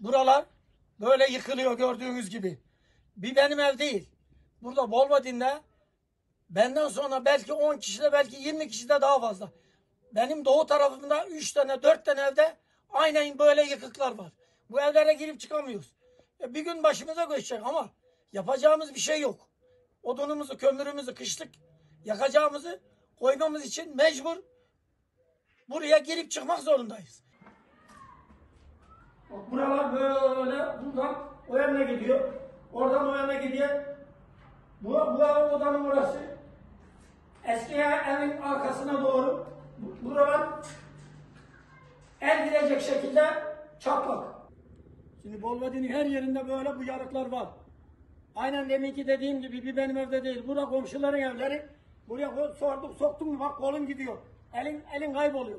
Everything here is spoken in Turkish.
Buralar böyle yıkılıyor gördüğünüz gibi. Bir benim ev değil. Burada Bolvadin'de benden sonra belki 10 kişi de belki 20 kişi de daha fazla. Benim doğu tarafımda 3 tane 4 tane evde aynen böyle yıkıklar var. Bu evlere girip çıkamıyoruz. E, bir gün başımıza göçecek ama yapacağımız bir şey yok. Odunumuzu, kömürümüzü, kışlık yakacağımızı koymamız için mecbur buraya girip çıkmak zorundayız. Buralar böyle buradan o yana gidiyor. Oradan o yana gidiyor. Bu, bu odanın burası. Eski evin arkasına doğru. Bu- Buralar el girecek şekilde çatlak. Şimdi Bolvadin'in her yerinde böyle bu yarıklar var. Aynen deminki dediğim gibi bir benim evde değil. Burada komşuların evleri. Buraya sorduk soktun mu bak kolun gidiyor. Elin elin kayboluyor.